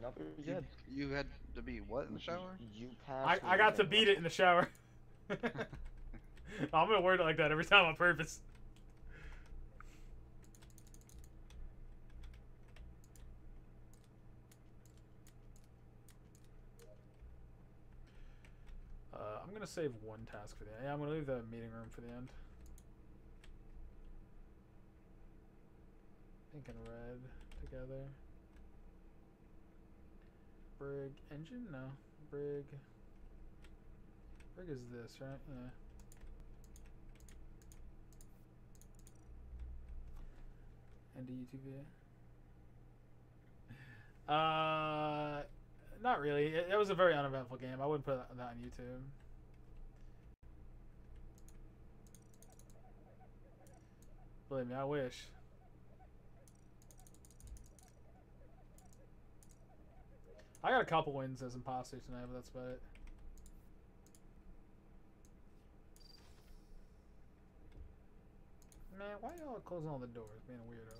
Nope, you're You, good. you had to be what in the shower? You I. I got to beat it in the shower. I'm gonna word it like that every time on purpose. Uh, I'm gonna save one task for the end. Yeah, I'm gonna leave the meeting room for the end. Pink and red together. Brig engine? No. Brig. Brig is this, right? Yeah. And a YouTube video. Uh, not really. It, it was a very uneventful game. I wouldn't put that that on YouTube. Believe me, I wish. I got a couple wins as imposter tonight, but that's about it. Man, why y'all closing all the doors, being a weirdo?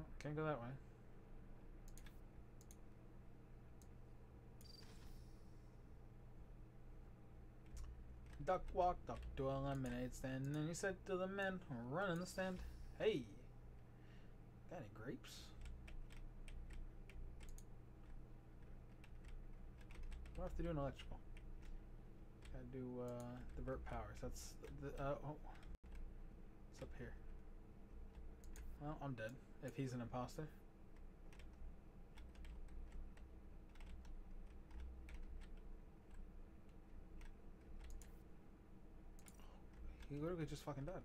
Oh, can't go that way. Duck up to a lemonade stand, and then he said to the men running the stand, "Hey, got any grapes?" What do I have to do an electrical? Gotta do uh, divert powers. That's the, uh, oh, it's up here. Well, I'm dead. If he's an imposter. He literally just fucking died.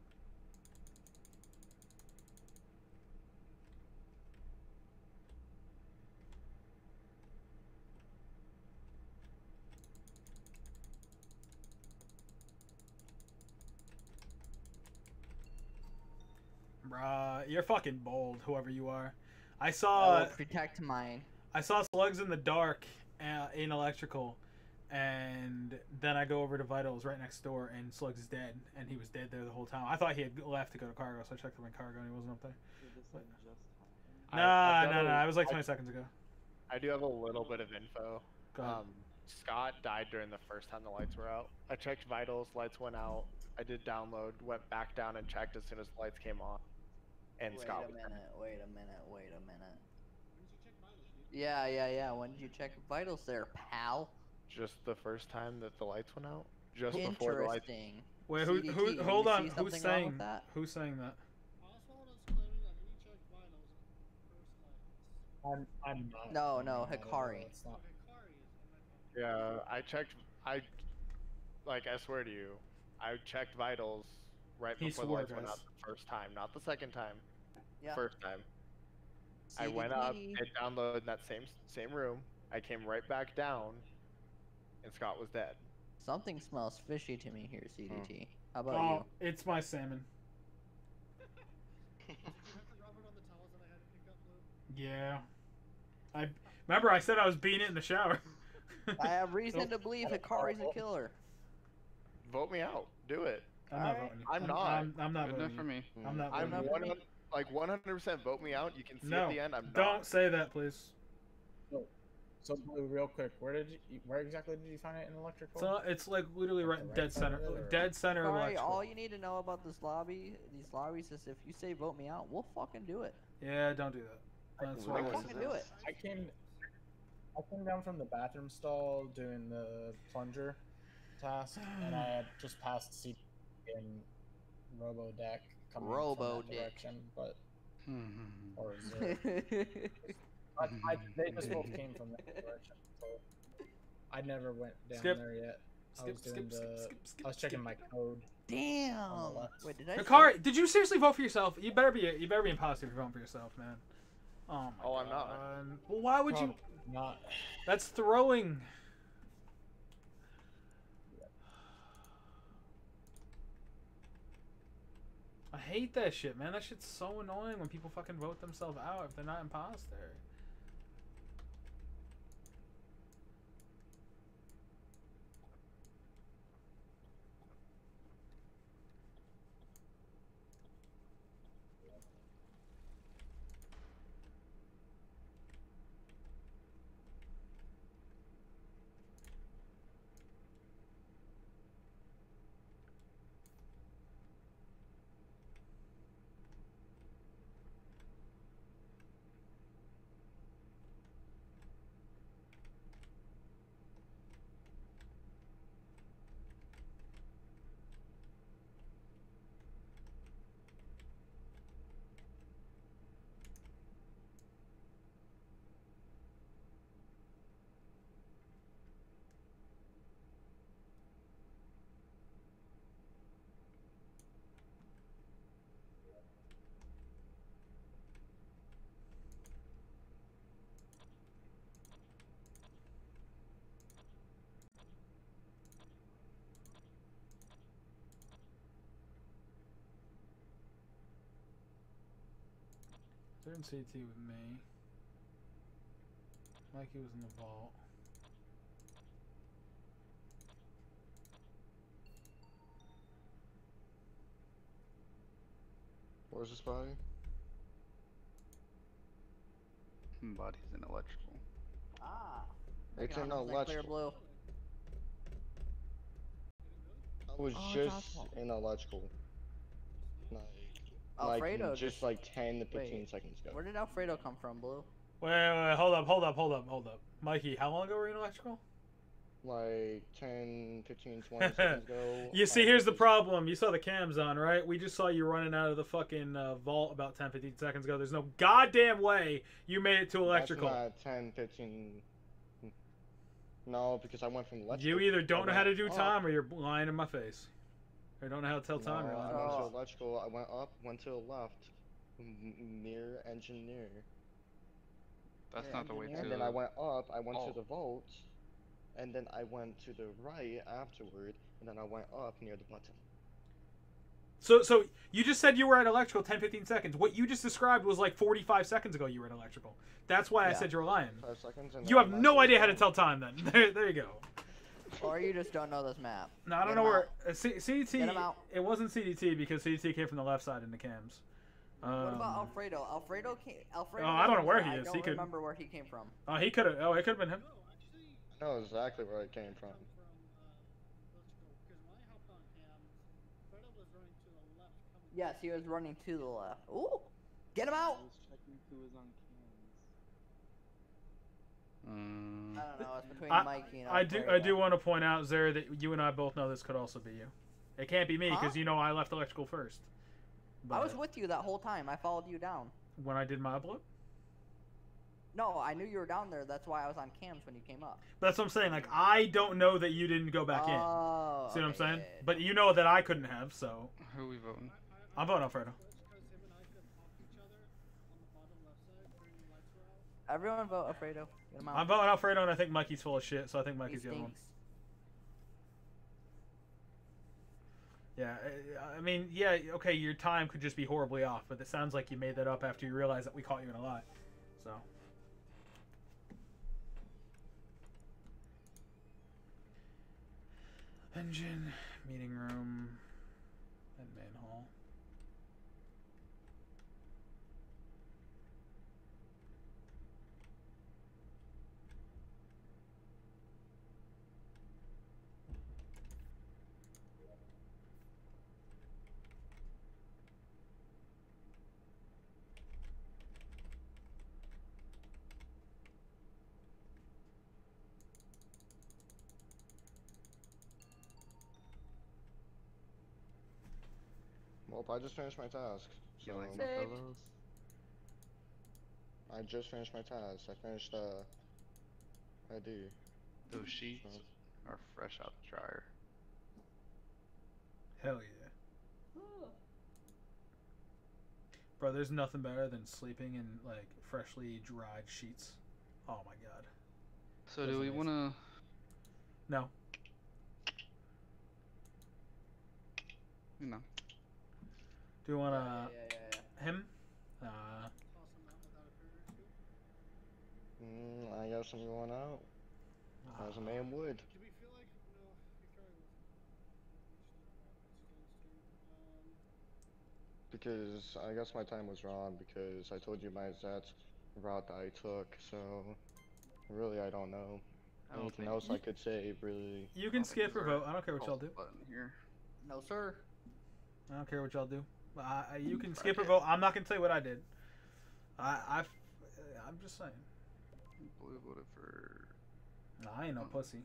You're fucking bold, whoever you are. I I saw will protect mine. I saw slugs in the dark uh, in electrical, and then I go over to Vitals right next door, and Slugs is dead, and he was dead there the whole time. I thought he had left to go to cargo, so I checked him in cargo, and he wasn't up there. I- Nah, I've nah, nah. It was like I- 20 seconds ago. I do have a little bit of info. Go ahead. Um, Scott died during the first time the lights were out. I checked vitals, lights went out. I did download, went back down and checked as soon as the lights came on. And wait Scott a was minute, wait a minute, wait a minute. Yeah, yeah, yeah. When did you check vitals there, pal? just the first time that the lights went out. Just before the lights. Interesting. Wait, who? CDT, Who? Hold on. Who's saying? that? Who's saying that? I'm, I'm not. No, no, not at all, Hikari. Yeah, I checked. I like. I swear to you, I checked vitals right He before the swore, lights went guys. out the first time, not the second time. Yeah. First time. I went up, CDT. downloaded in that same same room. I came right back down, and Scott was dead. Something smells fishy to me here, CDT. Hmm. How about Oh, it's my salmon. Yeah. I remember I said I was beating it in the shower. I have reason to believe Hikari's a killer. Vote me out. Do it. I'm not Alright. voting. you. I'm not. I'm, I'm not Good voting. enough for me. I'm not I'm voting. you. not 100 like 100% vote me out. You can see No, at the end. I'm Don't say that, please. So Blue, real quick, where did you? Where exactly did you find it in electrical? So it's like literally right, right dead side center, or- dead center of Hikari, electrical. all you need to know about this lobby, these lobbies, is if you say vote me out, we'll fucking do it. Yeah, don't do that. That's We'll why. What fucking do it. I came. I came down from the bathroom stall doing the plunger task, and I had just passed C in Robo Deck coming from Robo that Dick. direction, but Hmm. or Zerg. I, I, they just both came from that direction. So I never went down Skip. there yet. I Skip, was doing skip, the. skip, skip, skip, I was checking skip. my code. Damn. left. Wait, did I? say- did you seriously vote for yourself? You better be. You better be impossible if you're voting for yourself, man. Oh my Oh, I'm not. God. Well, why would you? Not. That's throwing. I hate that shit, man. That shit's so annoying when people fucking vote themselves out if they're not imposter. They're in CT with me. Mikey was in the vault. Where's this body? Body's in electrical. Ah. It's Freaking in almost like clear electrical. blue. I was Oh, just Joshua. in electrical. Like, Alfredo like just just- like 10 to 15 Wait, seconds ago. Where did Alfredo come from, Blue? Wait, wait, wait, hold up, hold up, hold up, hold up. Mikey, how long ago were you in electrical? Like 10, 15, 20 seconds ago. You see, here's the problem. You saw the cams on, right? We just saw you running out of the fucking uh, vault about 10, 15 seconds ago. There's no goddamn way you made it to electrical. That's not 10, 15. No, because I went from electrical. You either don't know how to do time or you're lying in my face. Or don't know how to tell time No, I went Oh. to electrical. I went up, went to the left, n- near engineer, That's Yeah, not the way to. and then I went up. I went Oh. to the vault, and then I went to the right afterward, and then I went up near the button. So, so you just said you were at electrical 10, 15 seconds. What you just described was like 45 seconds ago you were at electrical. That's why I said you were lying. Five seconds. And You have no idea how to tell time then. There, there you go. Or you just don't know this map. No, I don't Get know where uh, C- CDT. Get him out. It wasn't CDT because CDT came from the left side in the cams. Um, what about Alfredo? Alfredo came. Alfredo. Oh, I don't know where there. he I is. don't He could- remember where he came from. Oh, he could have. Oh, it could have been him. I know exactly where it came from. Yes, he was running to the left. Ooh, get him out! Mm, I don't know. It's between I- Mikey and I do. I do want to point out, Zara, that you and I both know this could also be you. It can't be me because Huh? you know I left electrical first. I was with you that whole time. I followed you down. when I did my upload. No, I knew you were down there. That's why I was on cams when you came up. That's what I'm saying. Like I don't know that you didn't go back in. Oh, See what I'm saying? yeah, yeah, But you know that I couldn't have. So who are we voting? I'm voting Alfredo. Everyone vote Alfredo. I'm voting Alfredo, and I think Mikey's full of shit. So I think Mikey's the other one. Yeah, I- I mean, yeah, okay, your time could just be horribly off, but it sounds like you made that up after you realized that we caught you in a lie. So. Engine, meeting room, and main hall. Well, I just finished my task. You So like my pillows? I just finished my task. I finished uh I do. Those sheets So, are fresh out the dryer. Hell yeah. Bro, there's nothing better than sleeping in, like, freshly dried sheets. Oh my god. So That's do we amazing. want to? No. You know, Do you want to. Yeah, yeah, yeah, yeah. him? Uh, mm, I guess I'm going out. As a man would. Because I guess my time was wrong because I told you my exact route that I took, so really I don't know. I don't Anything think else I could say really you can skip or vote. I don't care what y'all do. Button here. No, sir. I don't care what y'all do. I, I, you can skip or it. vote. I'm not gonna tell you what I did. I, I, I'm just saying. Blue voted for. Nah, I ain't no oh. pussy.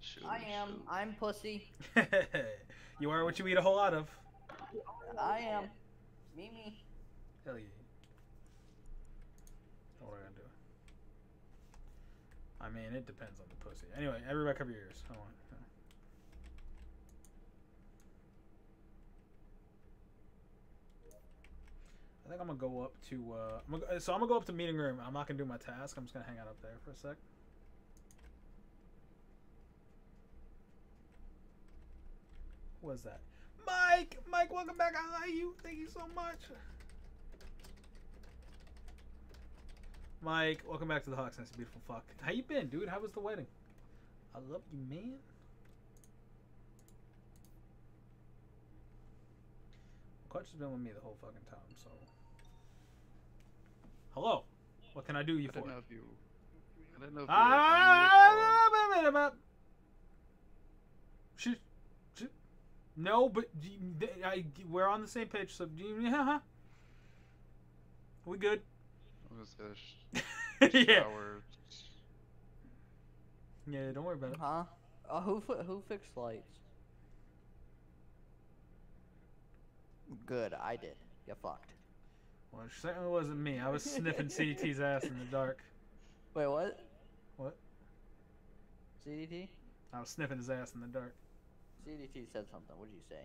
Shoot, I am. shoot. I'm pussy. you are what you eat a whole lot of. I am. Me, me. Hell yeah. What am I gonna do? I mean, it depends on the pussy. Anyway, everybody cover your ears. Hold on. think I'm gonna go up to. Uh, I'm gonna, so I'm gonna go up to meeting room. I'm not gonna do my task. I'm just gonna hang out up there for a sec. Who was that? Mike! Mike, welcome back. I like you. Thank you so much. Mike, welcome back to the Hawks. Nice beautiful fuck. How you been, dude? How was the wedding? I love you, man. Clutch has been with me the whole fucking time, so Hello. What can I do you I for? didn't know if you. I didn't know if you were a family Ah, wait a minute, minute. Shit, shit. No, but you- I, we're on the same page, so do you, huh? We good? or- I was gonna sh- yeah. shower. Yeah, don't worry about it. Huh? Uh, who fi- who fixed lights? Good, I did. You fucked. Well, it certainly wasn't me. I was sniffing CT's ass in the dark. Wait, what? What? CDT? I was sniffing his ass in the dark. CDT said something. What did you say?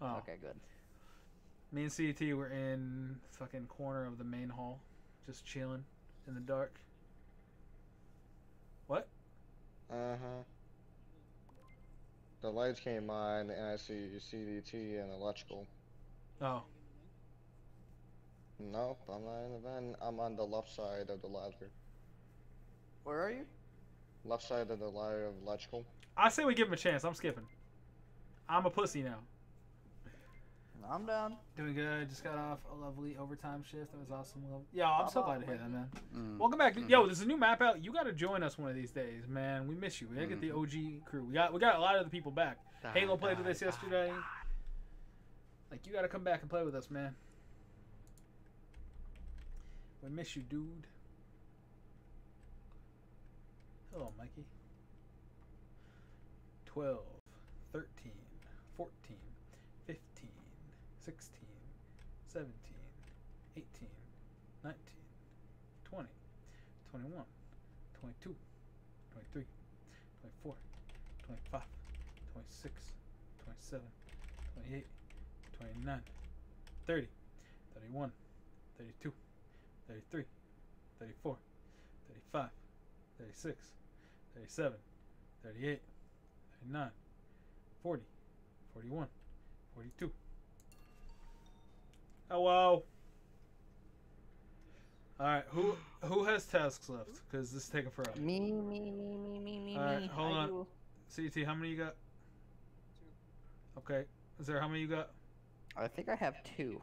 Oh. Okay, good. Me and CT were in fucking corner of the main hall, just chilling in the dark. What? Uh huh. The lights came on, and I see CDT and electrical. Oh. Nope, I'm not in the vent. I'm on the left side of the ladder. Where are you? Left side of the ladder of electrical. I say we give him a chance. I'm skipping. I'm a pussy now. I'm down. Doing good. Just got off a lovely overtime shift. That was awesome. Love- Yo, I'm so glad to hear that, man. Mm. Welcome back. Mhm. Yo, there's a new map out. You got to join us one of these days, man. We miss you. We gotta get the OG crew. We got we got a lot of the people back. Halo played with us yesterday. Like you got to come back and play with us, man. We miss you, dude. Hello, Mikey. 12, 13, 14, 15, 16, 17, 18, 19, 20, 21, 22, 23, 24, 25, 26, 27, 28, 29, 30, 31, 32, 33, 34, 35, 36, 37, 38, 39, 40, 41, 42. Hello. All right, who who has tasks left? Because this is taking forever. Me, me, me, me, me, me, Alright, me. hold on. CT, how many you got? Okay. Is there how many you got? I think I have two.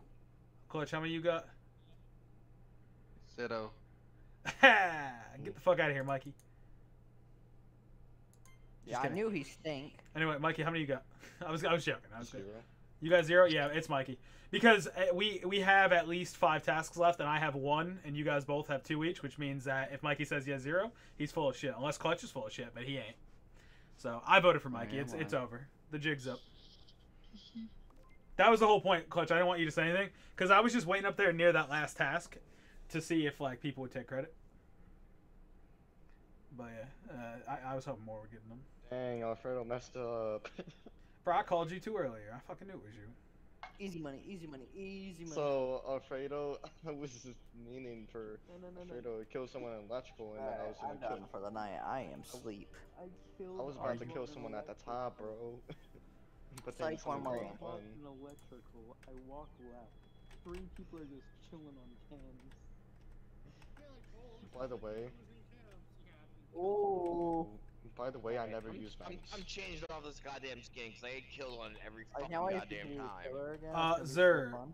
Clutch, how many you got? Zero. Get the fuck out of here, Mikey. Yeah, I knew he stink. Anyway, Mikey, how many you got? I was I was joking. I was joking. Zero. You got zero? Yeah, it's Mikey. Because uh, we we have at least five tasks left, and I have one, and you guys both have two each, which means that if Mikey says he has zero, he's full of shit. Unless Clutch is full of shit, but he ain't. So I voted for Mikey. Yeah, it's well. it's over. The jig's up. That was the whole point, Clutch. I didn't want you to say anything because I was just waiting up there near that last task to see if like people would take credit. But yeah, uh, I, I was hoping more would get them. Dang, Alfredo messed up. Bro, I called you too earlier. I fucking knew it was you. Easy money, easy money, easy money. so Alfredo, I was just meaning for no, no, no, no. Alfredo to kill someone in electrical, and then I was Alright, I'm gonna done kill. for the night. I am sleep. I killed. I was about to kill someone at the top, bro. but then Psych someone one called in electrical. I walk left. Three people are just chilling on cams. By the way, Oh. by the way, I never I'm, use I'm, vents. I'm changed off this goddamn skin because I get killed on every I fucking can't wait to goddamn do time. again. Uh, It's gonna be so Zer. fun.